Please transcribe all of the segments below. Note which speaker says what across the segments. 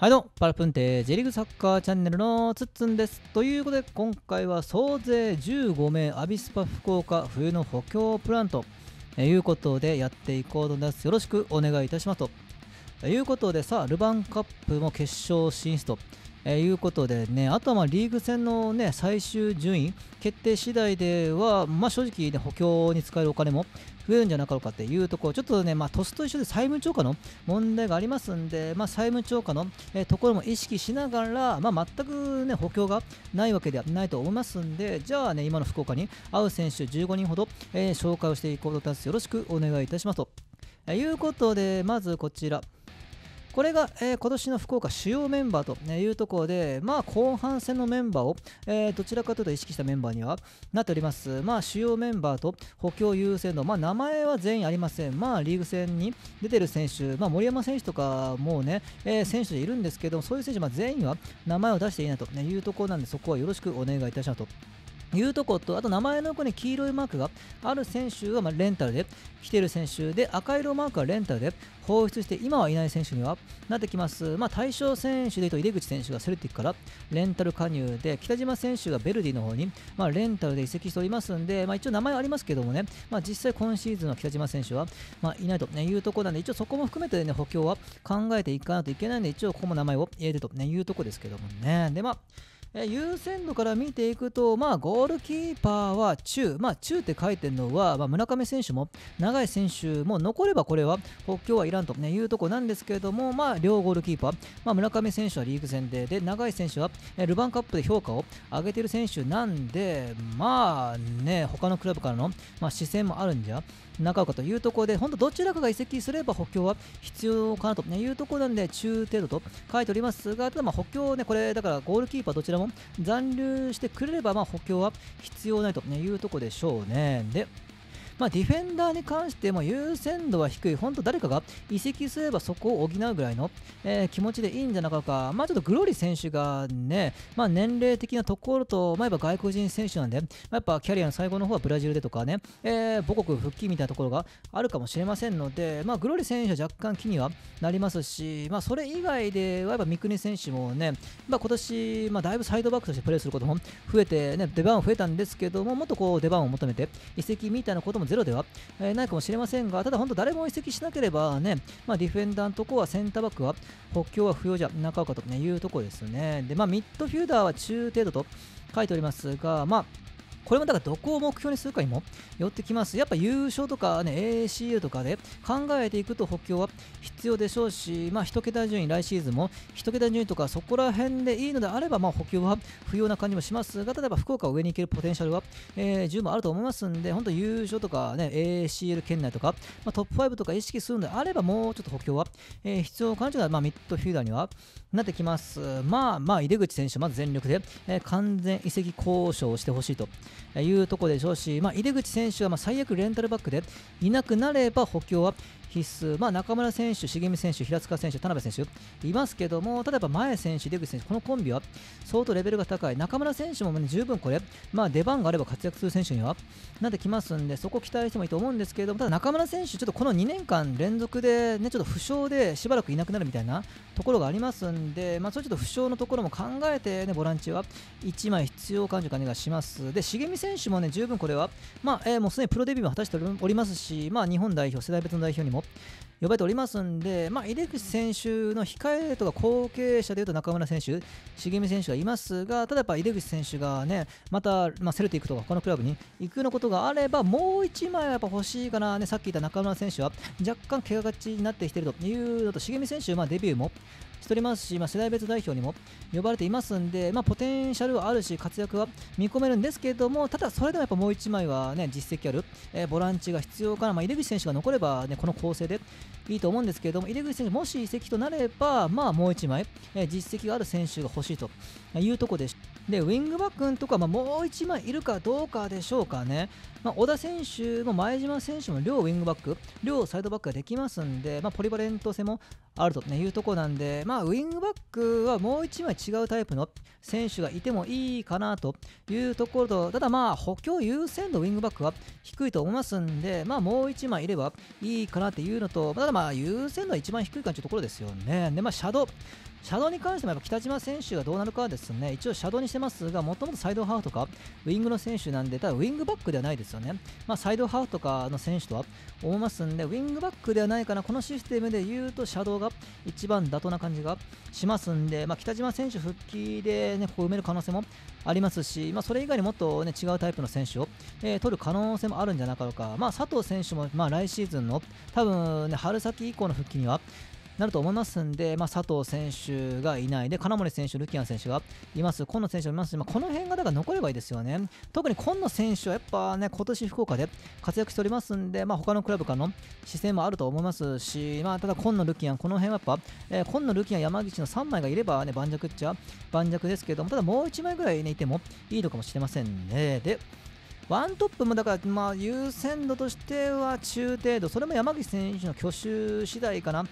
Speaker 1: はいどうも、パラプンテー J リーグサッカーチャンネルのつっつんです。ということで、今回は総勢15名アビスパ福岡冬の補強プランということでやっていこうと思います。よろしくお願いいたしますと。いうことで、さあ、ルヴァンカップも決勝進出と。えー、いうことでね、あとはまあリーグ戦の、ね、最終順位決定次第では、まあ、正直、ね、補強に使えるお金も増えるんじゃなかろうかっていうところ、ちょっとね、まあ、トスと一緒で債務超過の問題がありますんで、まあ、債務超過の、えー、ところも意識しながら、まあ、全く、ね、補強がないわけではないと思いますんで、じゃあね、今の福岡に合う選手15人ほど、えー、紹介をしていこうと思います。よろしくお願いいたしますと。えー、いうことで、まずこちら。これが、えー、今年の福岡主要メンバーというところで、まあ、後半戦のメンバーを、えー、どちらかというと意識したメンバーにはなっております。まあ、主要メンバーと補強優先度、まあ、名前は全員ありません。まあ、リーグ戦に出てる選手、まあ、森山選手とかもね、えー、選手でいるんですけど、そういう選手、まあ、全員は名前を出していないというところなんで、そこはよろしくお願いいたしますと。いうとこと、あと名前の横に黄色いマークがある選手がまレンタルで来てる選手で、赤色マークはレンタルで放出して今はいない選手にはなってきます。まあ、対象選手でいうと、井出口選手がセルティックからレンタル加入で、北島選手がベルディの方に、まあ、レンタルで移籍しておりますんで、まあ、一応名前はありますけどもね、まあ、実際今シーズンの北島選手は、まいないというところなんで、一応そこも含めて、ね、補強は考えていかないといけないんで、一応ここも名前を入れるというところですけどもね。で、まあえ優先度から見ていくと、まあ、ゴールキーパーは中、まあ、中って書いてるのは、まあ、村上選手も長い選手も残ればこれは補強はいらんと、ね、いうところなんですけれども、まあ、両ゴールキーパー、まあ、村上選手はリーグ戦でで長い選手はルヴァンカップで評価を上げている選手なんで、まあね、他のクラブからの、まあ、視線もあるんじゃ中岡というところで、本当どちらかが移籍すれば補強は必要かなというところなんで、中程度と書いておりますが、ただまあ補強ね、これだからゴールキーパーどちらも残留してくれればま補強は必要ないというところでしょうね。でまあ、ディフェンダーに関しても優先度は低い、本当誰かが移籍すればそこを補うぐらいの、えー、気持ちでいいんじゃなかろうか、まあ、ちょっとグローリ選手がね、まあ、年齢的なところと、まあ、やっぱ外国人選手なんで、まあ、やっぱキャリアの最後の方はブラジルでとかね、えー、母国復帰みたいなところがあるかもしれませんので、まあ、グローリ選手は若干気にはなりますし、まあ、それ以外ではやっぱ三國選手もね、まあ、今年、まあ、だいぶサイドバックとしてプレーすることも増えて、ね、出番は増えたんですけども、もっとこう出番を求めて移籍みたいなこともゼロでは、えーないかもしれませんが、ただ本当誰も移籍しなければね、まあ、ディフェンダーのとこはセンターバックは補強は不要じゃなかろうかというところですね。で、まあ、ミッドフィルダーは中程度と書いておりますが、まあ、これもだからどこを目標にするかにもよってきます。やっぱ優勝とかね、ACL とかで考えていくと補強は必要でしょうし、まあ1桁順位、来シーズンも1桁順位とかそこら辺でいいのであれば、まあ補強は不要な感じもしますが、例えば福岡を上に行けるポテンシャルは、えー、十分あると思いますんで、本当優勝とかね、ACL 圏内とか、まあ、トップ5とか意識するのであれば、もうちょっと補強は、えー、必要感じが、まあ、ミッドフィーダーにはなってきます。まあまあ、井出口選手、まず全力で、えー、完全移籍交渉をしてほしいというところでしょうし、まあ、井出口選手はま最悪レンタルバックでいなくなれば補強は必須、まあ、中村選手、重見選手、平塚選手、田辺選手いますけども、例えば前選手、出口選手、このコンビは相当レベルが高い、中村選手も、ね、十分これ、まあ、出番があれば活躍する選手にはなってきますんで、そこ期待してもいいと思うんですけども、ただ中村選手、ちょっとこの2年間連続で、ね、ちょっと負傷でしばらくいなくなるみたいなところがありますんで、まあ、それちょっと負傷のところも考えて、ね、ボランチは1枚必要感じる感じがします。で、重見選手もね、十分これは、まあえー、もうすでにプロデビューも果たしておりますし、まあ、日本代表、世代別の代表にも呼ばれておりますんで、まあ、井出口選手の控えとか後継者でいうと中村選手、重見選手がいますが、ただやっぱ井出口選手がね、また、まあ、セルティックとか他のクラブに行くようなことがあれば、もう1枚はやっぱ欲しいかな、ね、さっき言った中村選手は若干怪我がちになってきているというのと、重見選手、まあ、デビューもしておりますし、まあ、世代別代表にも呼ばれていますんで、まあ、ポテンシャルはあるし、活躍は見込めるんですけれども、ただそれでもやっぱもう1枚は、ね、実績ある、えー、ボランチが必要かな、まあ、井出口選手が残れば、ね、この構成でいいと思うんですけれども、井出口選手、もし移籍となれば、まあ、もう1枚、えー、実績がある選手が欲しいというところでで、ウィングバックのとか、まあ、もう1枚いるかどうかでしょうかね。まあ、小田選手も前島選手も両ウィングバック、両サイドバックができますんで、まあ、ポリバレント性もあるというところなんで、まあ、ウィングバックはもう1枚違うタイプの選手がいてもいいかなというところと、ただまあ補強優先度ウィングバックは低いと思いますんで、まあ、もう1枚いればいいかなっていうのと、ただまあ優先度は一番低いかというところですよね。で、まあ、シャドウ、シャドウに関してもやっぱ北島選手がどうなるかはですね、一応シャドウにしてますが、もともとサイドハーフとかウィングの選手なんで、ただウィングバックではないですですよね。まあ、サイドハーフとかの選手とは思いますんで、ウィングバックではないかな、このシステムで言うとシャドウが一番妥当な感じがしますんで、まあ、北島選手復帰で、ね、ここ埋める可能性もありますし、まあ、それ以外にもっと、ね、違うタイプの選手を、えー、取る可能性もあるんじゃなかろうか、まあ、佐藤選手も、まあ、来シーズンの多分、ね、春先以降の復帰にはなると思いますんで、まあ、佐藤選手がいないで、金森選手、ルキアン選手がいます、今野選手もいますし、まあ、この辺がだから残ればいいですよね。特に今野選手はやっぱね、今年福岡で活躍しておりますんで、まあ、他のクラブからの視線もあると思いますし、まあ、ただ今野ルキアン、この辺はやっぱ、えー、今野ルキアン、山口の3枚がいればね、盤石っちゃ盤石ですけども、ただもう1枚ぐらい、ね、いてもいいのかもしれませんね。でワントップもだから、まあ、優先度としては中程度、それも山口選手の去就次第かな。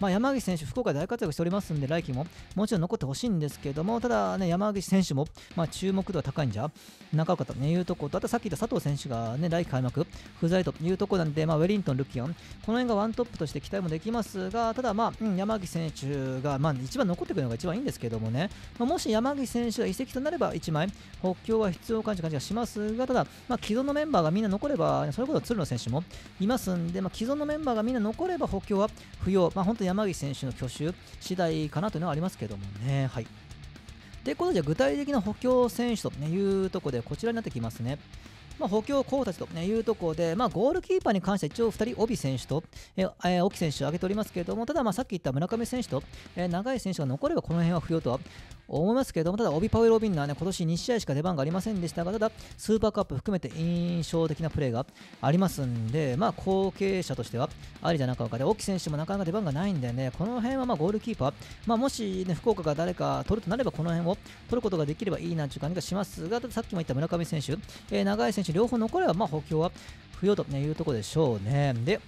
Speaker 1: まあ、山口選手、福岡大活躍しておりますんで、来季ももちろん残ってほしいんですけども、ただ、ね、山口選手も、まあ、注目度は高いんじゃなかったというところと、あとさっき言った佐藤選手が、ね、来季開幕不在というところなんで、まあ、ウェリントン、ルキオン、この辺がワントップとして期待もできますが、ただ、まあうん、山口選手が、まあ、一番残ってくるのが一番いいんですけどもね、まあ、もし山口選手が移籍となれば1枚補強は必要かという感じがしますが、ただ、まあ、既存のメンバーがみんな残れば、それこそ鶴野選手もいますんで、まあ、既存のメンバーがみんな残れば補強は不要、まあ、本当に山岸選手の去就次第かなというのはありますけどもね。はい。ということで、具体的な補強選手というところで、こちらになってきますね。まあ、補強コーたちというところで、まあ、ゴールキーパーに関しては一応2人、帯選手と、えー、沖選手を挙げておりますけれども、ただまあさっき言った村上選手と、えー、長い選手が残ればこの辺は不要とは思いますけれども、ただ、帯パウエル・オビンナーね、今年2試合しか出番がありませんでしたが、ただ、スーパーカップ含めて印象的なプレーがありますんで、まあ、後継者としてはありじゃなかか。で、沖選手もなかなか出番がないんでね、この辺はまあゴールキーパー、まあ、もし、ね、福岡が誰か取るとなれば、この辺を取ることができればいいなという感じがしますが、たださっきも言った村上選手、えー、長い選手、両方残れば、まあ、補強は不要というところでしょうね。で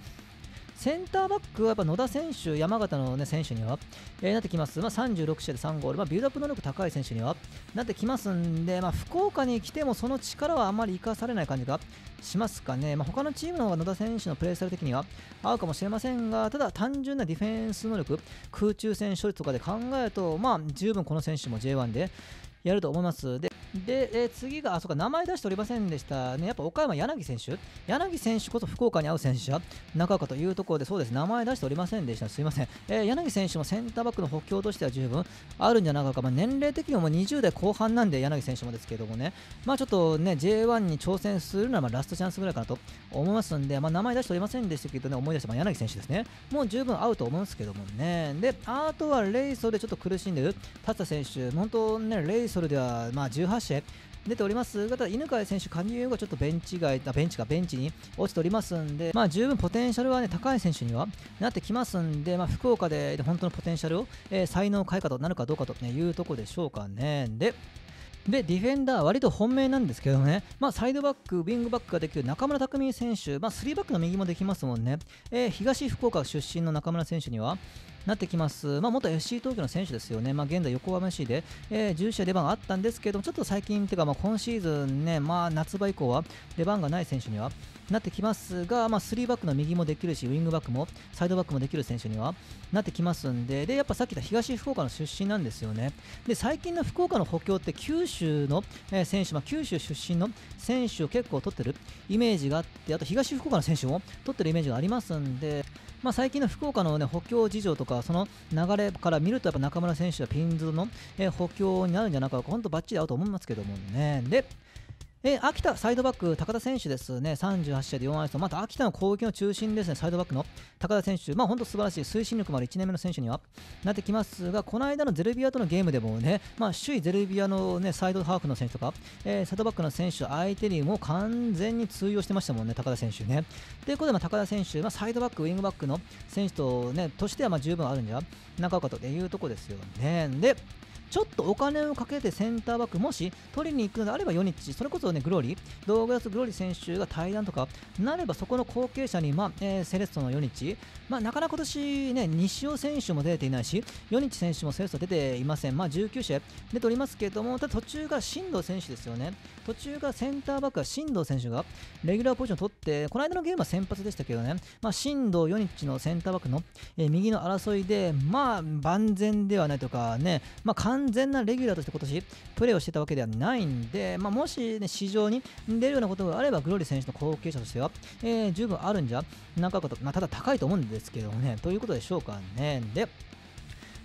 Speaker 1: センターバックはやっぱ野田選手、山形の、ね、選手には、えー、なってきます、まあ、36試合で3ゴール、まあ、ビルドアップ能力高い選手にはなってきますんで、まあ、福岡に来てもその力はあまり生かされない感じがしますかね、まあ、他のチームの方が野田選手のプレースタイル的には合うかもしれませんが、ただ単純なディフェンス能力、空中戦処理とかで考えると、まあ、十分この選手も J1 でやると思います。で、でえー、次が、あ、そうか、名前出しておりませんでしたね。やっぱ岡山柳選手？柳選手こそ福岡に合う選手は中岡というところで、そうです、名前出しておりませんでした。すいません。えー、柳選手もセンターバックの補強としては十分あるんじゃないか。まあ、年齢的にも20代後半なんで、柳選手もですけどもね。まあちょっとね、J1 に挑戦するのはまラストチャンスぐらいかなと思いますんで、まあ、名前出しておりませんでしたけどね、思い出した、まあ、柳選手ですね。もう十分合うと思うんですけどもね。で、あとはレイソルでちょっと苦しんでる達田選手、本当ね、レイソルではまあ18試合出ております。が、た犬飼選手、加入がちょっとベンチ外、ベンチがベンチに落ちておりますんで、まあ、十分ポテンシャルは、ね、高い選手にはなってきますんで、まあ、福岡で本当のポテンシャルを、えー、才能開花となるかどうかというところでしょうかね。でで、ディフェンダー、割と本命なんですけどね、まあ、サイドバック、ウィングバックができる中村拓海選手、まあ、3バックの右もできますもんね、えー、東福岡出身の中村選手には、なってきます、まあ、元 FC 東京の選手ですよね、まあ、現在、横浜 FC で、えー、10試合出番があったんですけどもちょっと最近というか、まあ、今シーズンね、まあ、夏場以降は出番がない選手にはなってきますが、まあ、3バックの右もできるし、ウィングバックもサイドバックもできる選手にはなってきますんで、でやっぱさっき言った東福岡の出身なんですよね。で最近の福岡の補強って九州の、えー、選手、まあ、九州出身の選手を結構取ってるイメージがあって、あと東福岡の選手も取ってるイメージがありますんで、まあ、最近の福岡の、ね、補強事情とか、その流れから見ると、やっぱ中村選手はピンズの、補強になるんじゃないか、本当、ばっちり合うと思いますけどもね。でえ、秋田サイドバック、高田選手ですね、38試合で4アイスと、また秋田の攻撃の中心ですね、サイドバックの高田選手、まあ本当素晴らしい。推進力もある1年目の選手には。なってきますが、この間のゼルビアとのゲームでもね、まあ、首位ゼルビアの、ね、サイドハーフの選手とか、えー、サイドバックの選手相手にも完全に通用してましたもんね、高田選手ね。ということで、まあ、高田選手、まあ、サイドバック、ウィングバックの選手と,、ね、としてはまあ十分あるんじゃなかかというところですよね。でちょっとお金をかけてセンターバック、もし取りに行くのであれば、ヨニッチ、それこそね、グローリー、ドーグラス・グローリー選手が対談とかなれば、そこの後継者に、まあえー、セレッソの4日、まあ、なかなか今年ね、西尾選手も出ていないし、4日選手もセレッソ出ていません。まあ、19試合出ておりますけれども、ただ途中が新藤選手ですよね。途中がセンターバックは新藤選手がレギュラーポジションを取って、この間のゲームは先発でしたけどね、まあ、新藤4日のセンターバックの、えー、右の争いで、まあ、万全ではないとかね、まあ、完完全なレギュラーとして今年プレーをしてたわけではないんで、まあ、もし、ね、市場に出るようなことがあれば、グローリー選手の後継者としては、えー、十分あるんじゃなかった、まあ、ただ高いと思うんですけどもね、ということでしょうかね。で、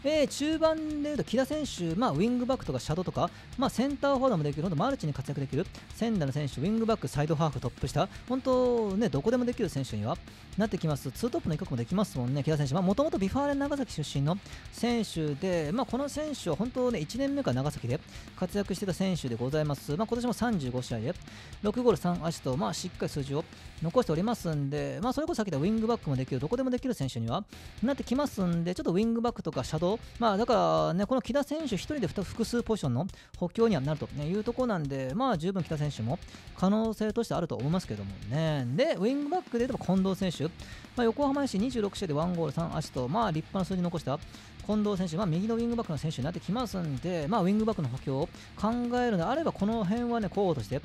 Speaker 1: えー、中盤でいうと木田選手、まあ、ウィングバックとかシャドウとか、まあ、センターフォワードもできる、マルチに活躍できる仙台の選手、ウィングバック、サイドハーフトップ下、本当、ね、どこでもできる選手にはなってきます。ツートップの一角もできますもんね、木田選手。もともと V・ファーレン長崎出身の選手で、まあ、この選手は本当ね、1年目から長崎で活躍してた選手でございます。まあ、今年も35試合で、6ゴール3アシと、まあ、しっかり数字を残しておりますんで、まあ、それこそさっき言ったウィングバックもできる、どこでもできる選手にはなってきますんで、ちょっとウィングバックとかシャドウ、まあ、だから、ね、この木田選手1人で複数ポジションの補強にはなるというところなんで、まあ、十分木田選手も可能性としてあると思いますけどもね。で、ウィングバックで言えば近藤選手、まあ、横浜市26試合で1ゴール3アシと、まあ、立派な数字残した近藤選手、まあ、右のウィングバックの選手になってきますんで、まあ、ウィングバックの補強を考えるのであれば、この辺はね、候補として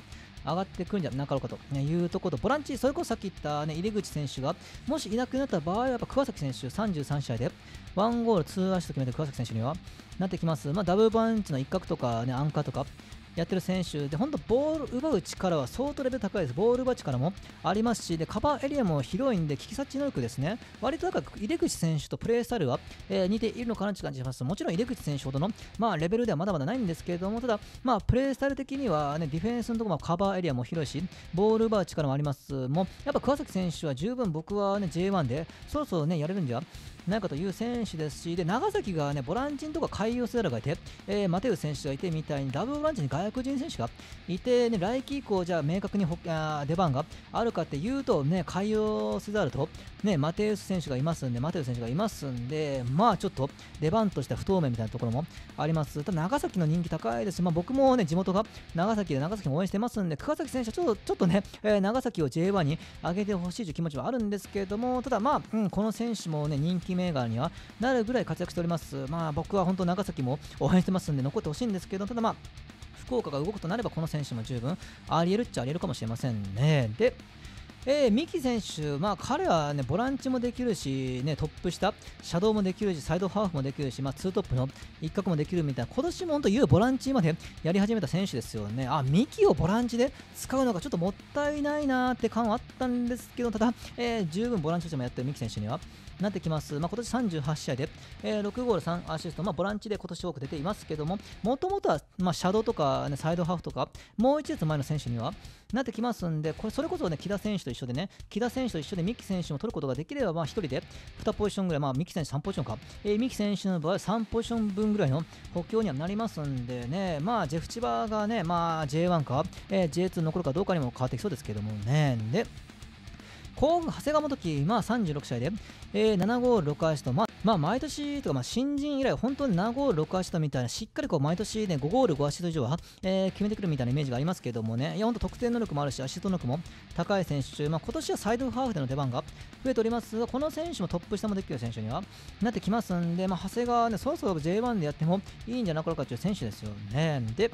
Speaker 1: 上がってくるんじゃなかろうかというところと、ボランチ、それこそさっき言った、ね、入口選手がもしいなくなった場合は、やっぱ桑崎選手33試合で1ゴール2アシと決めて桑崎選手にはなってきます。まあ、ダブルパンチの一角とか、ね、アンカーとか、やってる選手で、本当ボール奪う力は相当レベル高いです。ボール奪う力もありますし、でカバーエリアも広いんで、危機察知能力ですね。割となんか入口選手とプレースタイルは、えー、似ているのかなという感じします。もちろん入口選手ほどの、まあ、レベルではまだまだないんですけれども、ただ、まあ、プレースタイル的には、ね、ディフェンスのところもカバーエリアも広いし、ボール奪う力もあります。もうやっぱ桑崎選手は十分僕は、ね、J1 でそろそろ、ね、やれるんじゃないかという選手ですし、で長崎がねボランチのとか海洋セラがいて、えー、マテウス選手がいてみたいにダブルボランチに外国人選手がいて、ね、来季以降、じゃあ明確にほあ出番があるかっていうと、ね、海洋セザルと、ね、マテウス選手がいますんで、マテウス選手がいますんで、まあちょっと出番としては不透明みたいなところもあります。ただ長崎の人気高いです。まあ、僕もね、地元が長崎で長崎も応援してますんで、桑崎選手はちょっとちょっとね、えー、長崎を J1 に上げてほしいという気持ちはあるんですけれども、ただまあ、うん、この選手もね、人気銘柄にはなるぐらい活躍しております。まあ僕は本当長崎も応援してますんで残ってほしいんですけど、ただまあ、福岡が動くとなればこの選手も十分ありえるっちゃありえるかもしれませんね。で、えー、三木選手、まあ、彼は、ね、ボランチもできるし、ね、トップ下、シャドウもできるし、サイドハーフもできるし、まあ、ツートップの一角もできるみたいな、今年も本当、いうボランチまでやり始めた選手ですよね。あ、三木をボランチで使うのがちょっともったいないなって感はあったんですけど、ただ、えー、十分ボランチとしてもやってる三木選手には、なってきます。まあ、今年38試合で、えー、6ゴール3アシスト、まあ、ボランチで今年多く出ていますけども、もともとは、まあ、シャドウとか、ね、サイドハーフとか、もう一列前の選手にはなってきますんで、これそれこそね、木田選手と一緒でね、木田選手と一緒で三木選手も取ることができれば、まあ、1人で2ポジションぐらい、まあ、三木選手3ポジションか、えー、三木選手の場合は3ポジション分ぐらいの補強にはなりますんでね、まあ、ジェフチバーがね、まあ、J1 か、えー、J2 残るかどうかにも変わってきそうですけどもね、で、甲府長谷川元樹、まあ、36試合で、えー、7ゴール6アシスト、まあ、まあ、毎年とか、まあ、新人以来、本当に7ゴール6アシストみたいな、しっかりこう毎年、ね、5ゴール5アシスト以上は、えー、決めてくるみたいなイメージがありますけどもね、いや、本当得点能力もあるし、アシスト能力も高い選手、まあ、今年はサイドハーフでの出番が増えておりますが、この選手もトップ下もできる選手にはなってきますんで、まあ、長谷川ね、そろそろ J1 でやってもいいんじゃなかろうかという選手ですよね。で、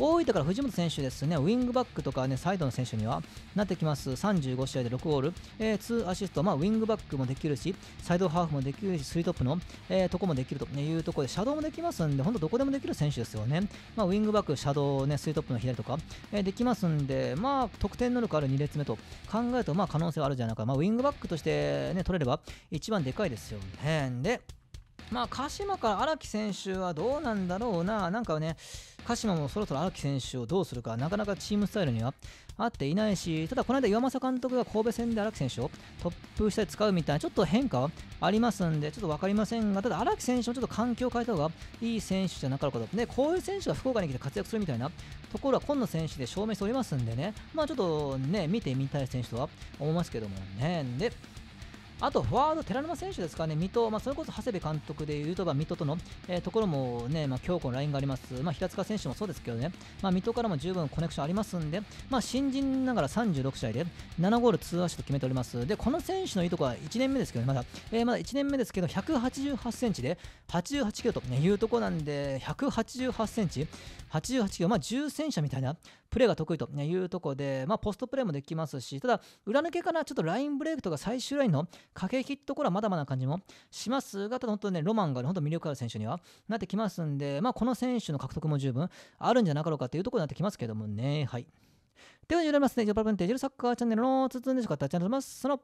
Speaker 1: 大分から藤本選手ですね、ウィングバックとかね、サイドの選手にはなってきます。35試合で6ゴール、えー、2アシスト、まあ、ウィングバックもできるし、サイドハーフもできるし、3トップの、えー、とこもできるというところで、シャドウもできますんで、本当どこでもできる選手ですよね。まあ、ウィングバック、シャドウ、ね、3トップの左とか、えー、できますんで、まあ、得点能力ある2列目と考えると、まあ、可能性はあるじゃないか。まあ、ウィングバックとして、ね、取れれば一番でかいですよね。で、まあ、鹿島から荒木選手はどうなんだろうな、なんかね、鹿島もそろそろ荒木選手をどうするか、なかなかチームスタイルには合っていないし、ただこの間、岩政監督が神戸戦で荒木選手をトップ下で使うみたいな、ちょっと変化はありますんで、ちょっと分かりませんが、ただ荒木選手もちょっと環境を変えた方がいい選手じゃなかろうかと。で、こういう選手が福岡に来て活躍するみたいなところは今野選手で証明しておりますんでね、まあちょっとね、見てみたい選手とは思いますけどもね。で、あと、フォワード、寺沼選手ですかね、水戸、まあ、それこそ長谷部監督でいうと、水戸との、えー、ところもね、まあ、強固なラインがあります、まあ、平塚選手もそうですけどね、まあ、水戸からも十分コネクションありますんで、まあ、新人ながら36試合で7ゴール2アシスト決めております。で、この選手のいいところは1年目ですけど、ね、まだ、えー、まだ1年目ですけど、188センチで88キロというところなんで、188センチ、88キロ、まあ、重戦車みたいなプレーが得意というところで、まあ、ポストプレーもできますし、ただ、裏抜けからちょっとラインブレイクとか最終ラインの駆け引きところはまだまだ感じもしますが、ただ本当にね、ロマンが、ね、本当魅力ある選手にはなってきますんで、まあ、この選手の獲得も十分あるんじゃなかろうかというところになってきますけどもね、はい。では、になりますね、ジョパルプンテージルサッカーチャンネルのつつんでしかったチャンネルます。その